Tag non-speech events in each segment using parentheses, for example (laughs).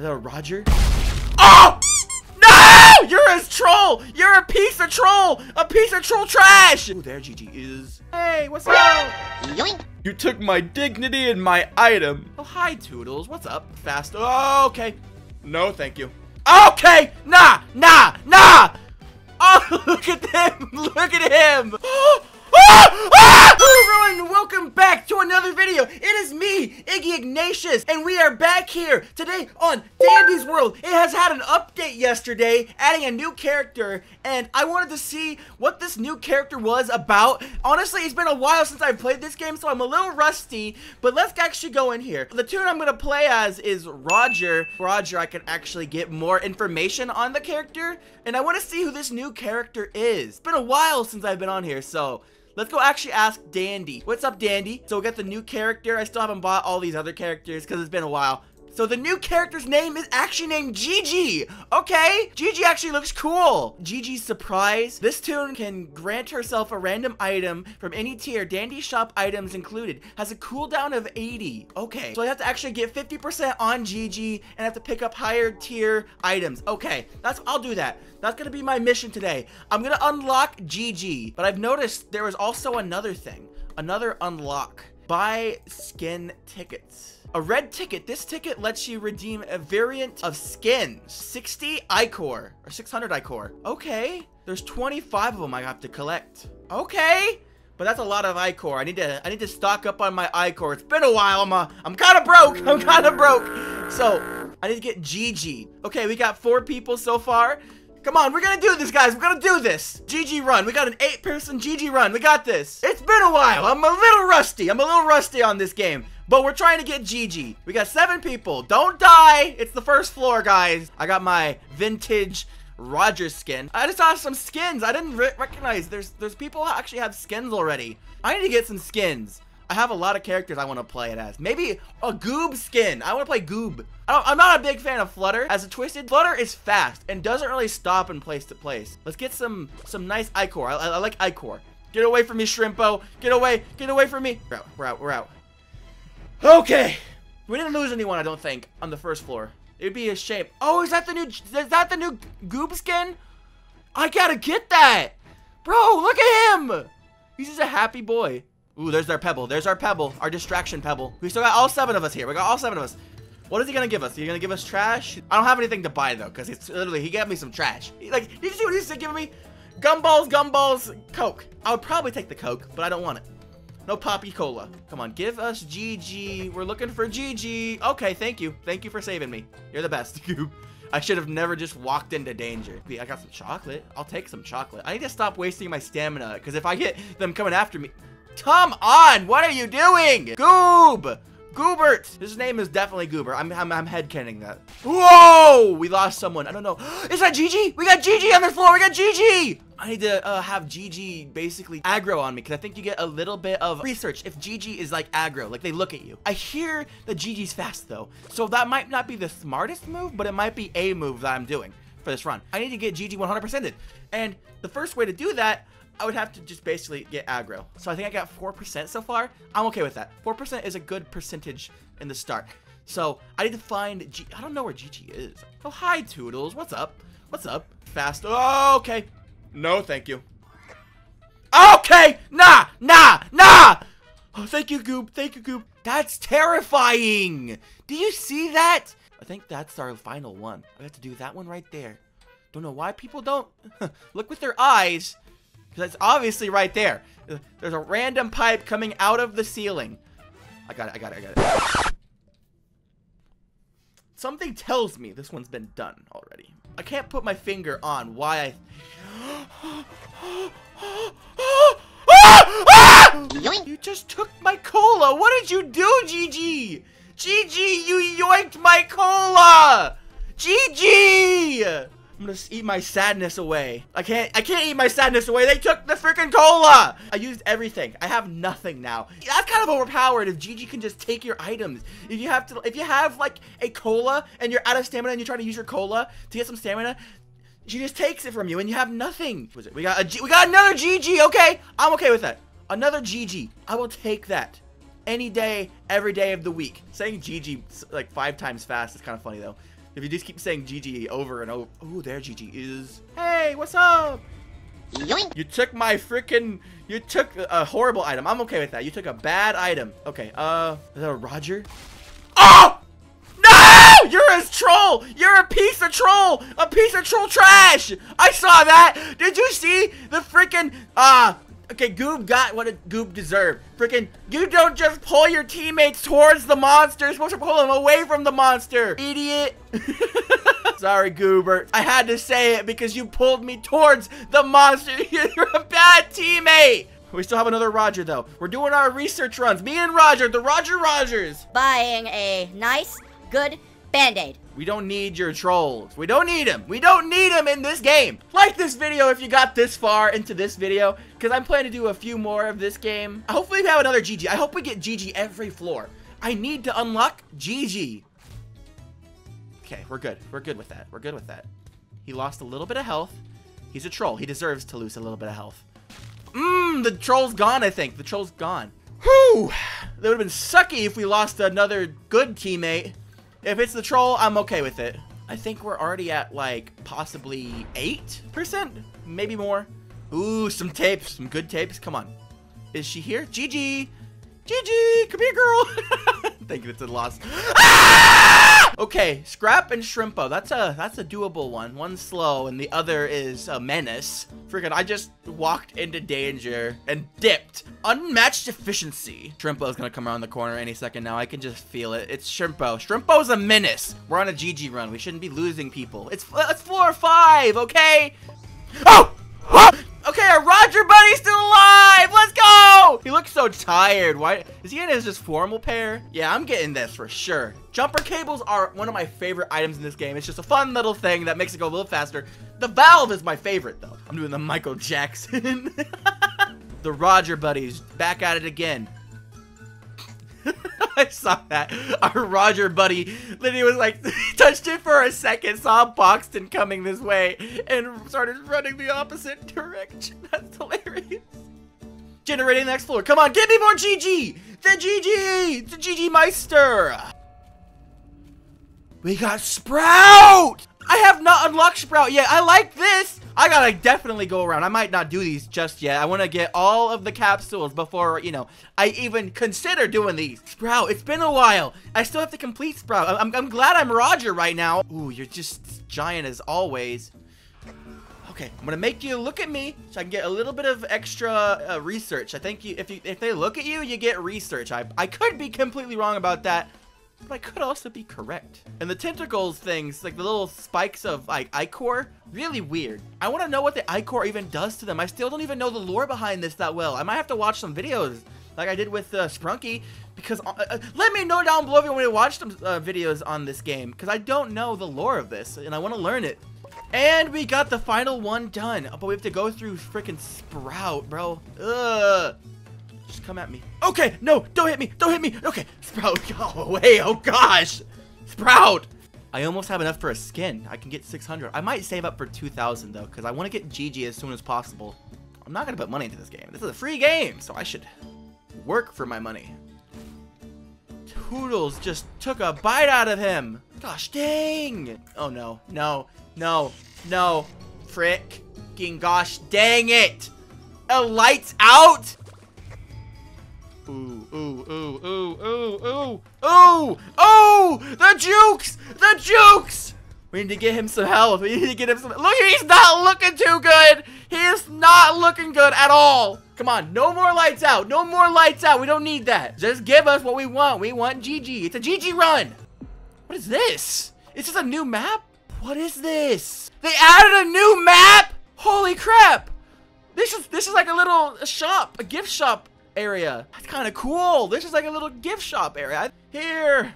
Is that a Roger? Oh! No! You're a troll! You're a piece of troll! A piece of troll trash! Ooh, there GG is. Hey, what's up? Yoink. You took my dignity and my item. Oh, hi, Toodles. What's up? Fast. Oh, okay. No, thank you. Okay! Nah! Nah! Nah! Oh, (laughs) look at him! Look at him! (gasps) Oh, Ah! Everyone, welcome back to another video. It is me, Iggy Ignatius, and we are back here today on Dandy's World. It has had an update yesterday, adding a new character, and I wanted to see what this new character was about. Honestly, it's been a while since I've played this game, so I'm a little rusty, but let's actually go in here. The tune I'm going to play as is Roger. Roger, I can actually get more information on the character, and I want to see who this new character is. It's been a while since I've been on here, so... Let's go actually ask Dandy. What's up, Dandy? So we got the new character. I still haven't bought all these other characters because it's been a while. So the new character's name is actually named Gigi. Okay, Gigi actually looks cool. Gigi's surprise. This tune can grant herself a random item from any tier. Dandy shop items included. Has a cooldown of 80. Okay, so I have to actually get 50% on Gigi and have to pick up higher tier items. Okay, that's I'll do that. That's gonna be my mission today. I'm gonna unlock Gigi, but I've noticed there was also another thing, another unlock. Buy skin tickets. A red ticket. This ticket lets you redeem a variant of skins. 60 Ichor or 600 Ichor. Okay. There's 25 of them I have to collect. Okay. But that's a lot of Ichor. I need to I need to stock up on my Ichor. It's been a while. I'm uh, (laughs) I'm kind of broke. I'm kind of broke. So, I need to get Gigi. Okay, we got four people so far. Come on, we're gonna do this, guys. We're gonna do this. GG run. We got an eight-person GG run. We got this. It's been a while. I'm a little rusty. I'm a little rusty on this game. But we're trying to get GG. We got seven people. Don't die. It's the first floor, guys. I got my vintage Roger skin. I just saw some skins. I didn't re recognize. There's there's people who actually have skins already. I need to get some skins. I have a lot of characters I want to play it as. Maybe a Goob skin. I want to play Goob. I am not a big fan of Flutter. As a Twisted, Flutter is fast and doesn't really stop in place to place. Let's get some some nice Ichor. I, I, I like Ichor. Get away from me, Shrimpo. Get away. Get away from me. We're out. We're out. We're out. Okay. We didn't lose anyone, I don't think, on the first floor. It'd be a shame. Oh, is that the new, is that the new Goob skin? I gotta get that. Bro, look at him. He's just a happy boy. Ooh, there's our pebble. There's our pebble. Our distraction pebble. We still got all seven of us here. We got all seven of us. What is he gonna give us? He gonna give us trash? I don't have anything to buy though, because it's literally he gave me some trash. He, like, did you see what he's giving me? Gumballs, gumballs, Coke. I would probably take the Coke, but I don't want it. No Poppy Cola. Come on, give us GG. We're looking for GG. Okay, thank you. Thank you for saving me. You're the best. (laughs) I should have never just walked into danger. I got some chocolate. I'll take some chocolate. I need to stop wasting my stamina, because if I get them coming after me... Come on! What are you doing? Goob! Goobert! His name is definitely Goober. I'm, I'm, I'm headcaning that. Whoa! We lost someone. I don't know. (gasps) Is that Gigi? We got Gigi on the floor. We got Gigi! I need to uh, have Gigi basically aggro on me because I think you get a little bit of research if Gigi is like aggro, like they look at you. I hear that Gigi's fast though, so that might not be the smartest move, but it might be a move that I'm doing for this run. I need to get Gigi 100%ed. And the first way to do that I would have to just basically get aggro. So I think I got 4% so far. I'm okay with that. 4% is a good percentage in the start. So I need to find G I don't know where Gigi is. Oh, hi, Toodles. What's up? What's up? Fast. Oh, okay. No, thank you. Okay! Nah! Nah! Nah! Oh, thank you, Goop. Thank you, Goop. That's terrifying. Do you see that? I think that's our final one. I have to do that one right there. Don't know why people don't (laughs) look with their eyes because it's obviously right there. There's a random pipe coming out of the ceiling. I got it, I got it, I got it. Something tells me this one's been done already. I can't put my finger on why I... you just took my cola! What did you do, Gigi? Gigi, you yoinked my cola! Gigi! I'm gonna eat my sadness away. I can't, I can't eat my sadness away. They took the freaking cola. I used everything. I have nothing now. That's kind of overpowered if Gigi can just take your items. If you have to, if you have like a cola and you're out of stamina and you're trying to use your cola to get some stamina, she just takes it from you and you have nothing. We got a G we got another GG. Okay, I'm okay with that. Another GG. I will take that any day, every day of the week. Saying GG like five times fast is kind of funny though. If you just keep saying GG over and over. Ooh, there GG is. Hey, what's up? Yoink. You took my freaking. You took a horrible item. I'm okay with that. You took a bad item. Okay, uh, is that a Roger? Oh! No! You're a troll! You're a piece of troll! A piece of troll trash! I saw that! Did you see the freaking, uh, okay, Goob got what Goob deserved. Freaking, you don't just pull your teammates towards the monster. You're supposed to pull them away from the monster. Idiot. (laughs) Sorry, Goobert. I had to say it because you pulled me towards the monster. (laughs) You're a bad teammate. We still have another Roger, though. We're doing our research runs. Me and Roger, the Roger Rogers. Buying a nice, good band-aid. We don't need your trolls. We don't need them. We don't need them in this game. Like this video if you got this far into this video, because I'm planning to do a few more of this game. Hopefully we have another GG. I hope we get GG every floor. I need to unlock GG. Okay, we're good. We're good with that. We're good with that. He lost a little bit of health. He's a troll. He deserves to lose a little bit of health. Mmm, the troll's gone, I think. The troll's gone. Whew! That would have been sucky if we lost another good teammate. If it's the troll, I'm okay with it. I think we're already at like possibly 8%, maybe more. Ooh, some tapes, some good tapes. Come on. Is she here? GG. GG, come here, girl. (laughs) Thank you, it's a loss. Ah! Okay, Scrap and Shrimpo. That's a that's a doable one. One's slow and the other is a menace. Freaking, I just walked into danger and dipped. Unmatched efficiency. Shrimpo's gonna come around the corner any second now. I can just feel it. It's Shrimpo. Shrimpo's a menace. We're on a GG run. We shouldn't be losing people. It's it's four or five, okay? Oh! Okay, our Roger buddy's still alive! Let's go! He looks so tired. Why? Is he in his just formal pair? Yeah, I'm getting this for sure. Jumper cables are one of my favorite items in this game. It's just a fun little thing that makes it go a little faster. The valve is my favorite, though. I'm doing the Michael Jackson. (laughs) the Roger buddies back at it again. I saw that. Our Roger buddy literally was like, (laughs) touched it for a second, saw Boxten coming this way, and started running the opposite (laughs) direction. That's hilarious. Generating the next floor. Come on, give me more GG! The GG! The GG Meister! We got Sprout! I have not unlocked Sprout yet. I like this. I gotta definitely go around. I might not do these just yet. I want to get all of the capsules before, you know, I even consider doing these. Sprout, it's been a while. I still have to complete Sprout. I'm, I'm glad I'm Roger right now. Ooh, you're just giant as always. Okay, I'm gonna make you look at me so I can get a little bit of extra uh, research. I think you, if you, if they look at you, you get research. I, I could be completely wrong about that, but I could also be correct. And the tentacles things, like the little spikes of like Ichor, really weird. I want to know what the Ichor even does to them. I still don't even know the lore behind this that well. I might have to watch some videos like I did with uh, Sprunki because uh, uh, let me know down below if you want to watch some uh, videos on this game because I don't know the lore of this and I want to learn it. And we got the final one done, but we have to go through freaking Sprout, bro. Ugh. Just come at me. Okay, no, don't hit me, don't hit me. Okay, Sprout, (laughs) go away, oh gosh. Sprout. I almost have enough for a skin. I can get 600. I might save up for 2,000 though, because I want to get GG as soon as possible. I'm not going to put money into this game. This is a free game, so I should work for my money. Toodles just took a bite out of him. Gosh dang. Oh no, no, no, no. Fricking gosh dang it. A lights out? Ooh, ooh, ooh, ooh, ooh, ooh, ooh, ooh! The jukes! The jukes! We need to get him some health. We need to get him some. Look, he's not looking too good. He is not looking good at all. Come on, no more lights out. No more lights out. We don't need that. Just give us what we want. We want GG. It's a GG run. What is this? Is this a new map? What is this? They added a new map? Holy crap. This is this is like a little shop, a gift shop area. That's kind of cool. This is like a little gift shop area. Here.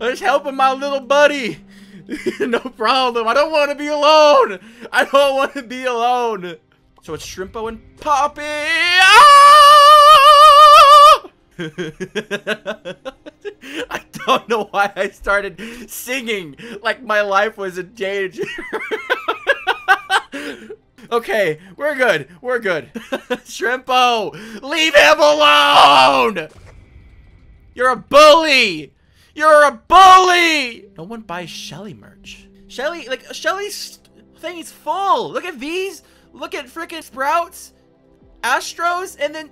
I'm (laughs) just helping my little buddy. (laughs) no problem. I don't want to be alone. I don't want to be alone. So it's Shrimpo and Poppy. Ah! (laughs) I don't know why I started singing like my life was in danger. Okay, we're good. We're good. (laughs) Shrimpo, leave him alone! You're a bully! You're a bully! No one buys Shelly merch. Shelly, like, Shelly's thing is full. Look at these. Look at freaking Sprouts. Astros, and then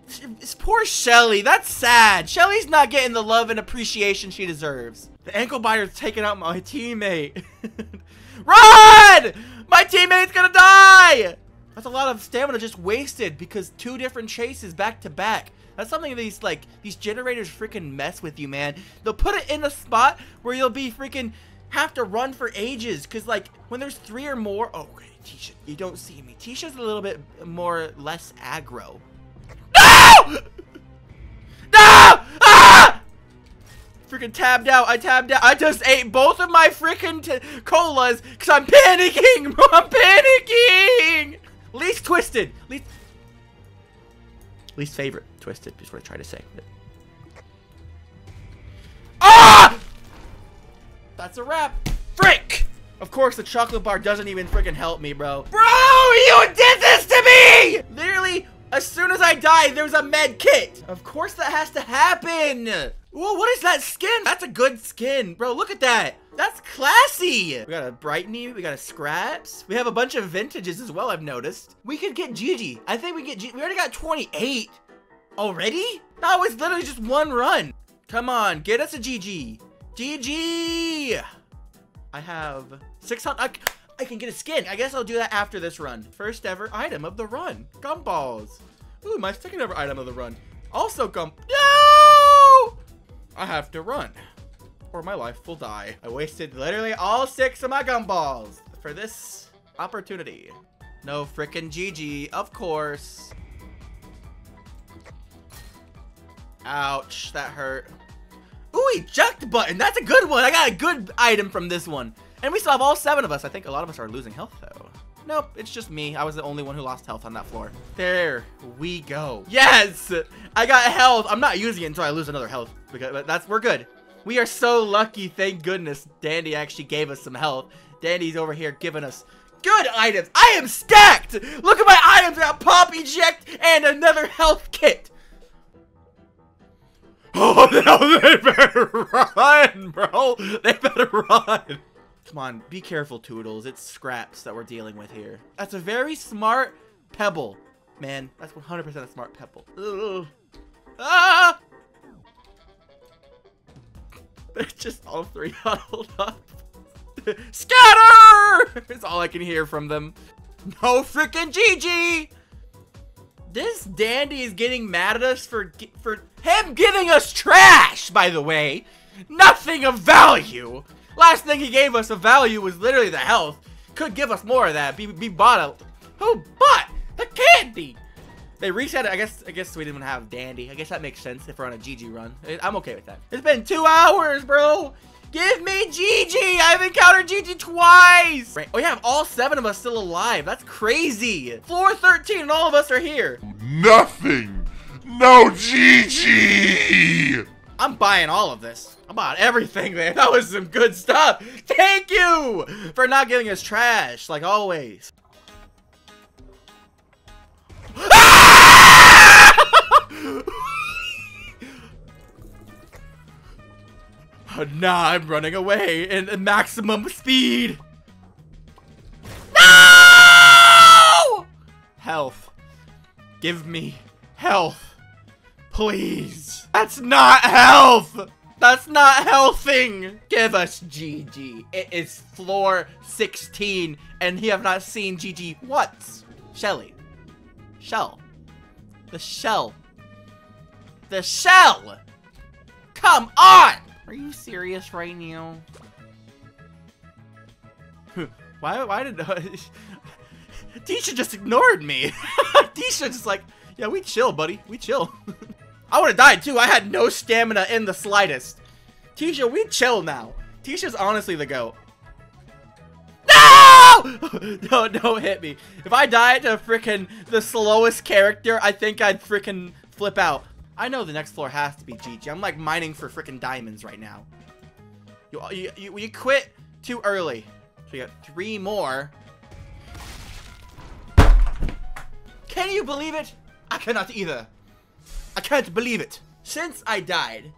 poor Shelly. That's sad. Shelly's not getting the love and appreciation she deserves. The ankle biter's taking out my (laughs) teammate. Run! My teammate's gonna die! That's a lot of stamina just wasted because two different chases back to back. That's something these like these generators freaking mess with you, man. They'll put it in a spot where you'll be freaking have to run for ages because like when there's three or more. Oh, okay, Tisha, you don't see me. Tisha's a little bit more less aggro. No! (laughs) No! Ah! Freaking tabbed out. I tabbed out. I just ate both of my freaking colas because I'm panicking. I'm panicking. Least twisted. Least. Least favorite twisted is what I try to say. Ah! That's a wrap. Frick! Of course, the chocolate bar doesn't even freaking help me, bro. Bro, you did this to me! Literally, as soon as I died, there's a med kit. Of course that has to happen. Whoa, what is that skin? That's a good skin. Bro, look at that. That's classy. We got a Brightney, we got a Scraps. We have a bunch of vintages as well, I've noticed. We could get Gigi. I think we get Gigi. We already got 28. Already? That was literally just one run. Come on, get us a GG. GG! I have 600. I, I can get a skin. I guess I'll do that after this run. First ever item of the run. Gumballs. Ooh, my second ever item of the run. Also gum. No! I have to run or my life will die. I wasted literally all six of my gumballs for this opportunity. No frickin' GG, of course. Ouch, that hurt. Ooh, eject button. That's a good one. I got a good item from this one. And we still have all seven of us. I think a lot of us are losing health, though. Nope, it's just me. I was the only one who lost health on that floor. There we go. Yes! I got health. I'm not using it until I lose another health. Because that's we're good. We are so lucky, thank goodness Dandy actually gave us some health. Dandy's over here giving us good items. I am stacked! Look at my items! Got Pop Eject and another health kit. (laughs) Oh, no, they better run, bro. They better run. Come on, be careful, Toodles. It's scraps that we're dealing with here. That's a very smart pebble. Man, that's 100% a smart pebble. Ugh. Ah! They're just all three (laughs) huddled up. Scatter! It's all I can hear from them. No freaking GG! This dandy is getting mad at us for for him giving us trash, by the way. Nothing of value. Last thing he gave us of value was literally the health. Could give us more of that. Be, be bought a... Who bought the candy? They reset it. I guess I guess we didn't have Dandy. I guess that makes sense if we're on a GG run. I'm okay with that. It's been two hours, bro. Give me GG. I've encountered GG twice. Right. Oh, yeah. All seven of us still alive. That's crazy. Floor 13 and all of us are here. Nothing. No GG. I'm buying all of this. I'm bought everything, man. (laughs) That was some good stuff. Thank you for not giving us trash, like always. (laughs) nah, I'm running away in maximum speed. No! Health. Give me health. Please. That's not health. That's not healthing. Give us GG. It is floor 16 and you have not seen GG once. Shelly. Shell. The shell. The shell! Come on! Are you serious right now? why, why did... Uh, (laughs) Tisha just ignored me. (laughs) Tisha just like, yeah, we chill, buddy. We chill. (laughs) I would have died too. I had no stamina in the slightest. Tisha, we chill now. Tisha's honestly the GOAT. No! no, don't hit me. If I died to freaking the slowest character, I think I'd freaking flip out. I know the next floor has to be GG. I'm like mining for freaking diamonds right now. You, you, you, you quit too early. So you got three more. Can you believe it? I cannot either. I can't believe it. Since I died,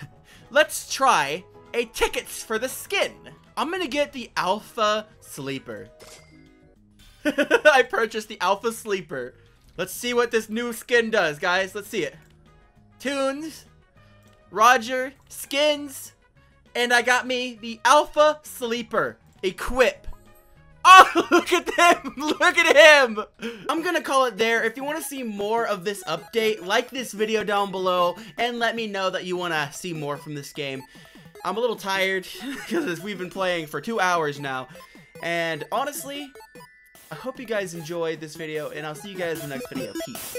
(laughs) let's try a tickets for the skin. I'm gonna get the Alpha Sleeper. (laughs) I purchased the Alpha Sleeper. Let's see what this new skin does, guys. Let's see it. Tunes, Roger, skins, and I got me the Alpha Sleeper. Equip. (laughs) Oh, look at him! (laughs) Look at him! I'm gonna call it there. If you want to see more of this update, like this video down below and let me know that you want to see more from this game. I'm a little tired (laughs) because we've been playing for two hours now. And honestly, I hope you guys enjoyed this video and I'll see you guys in the next video. Peace.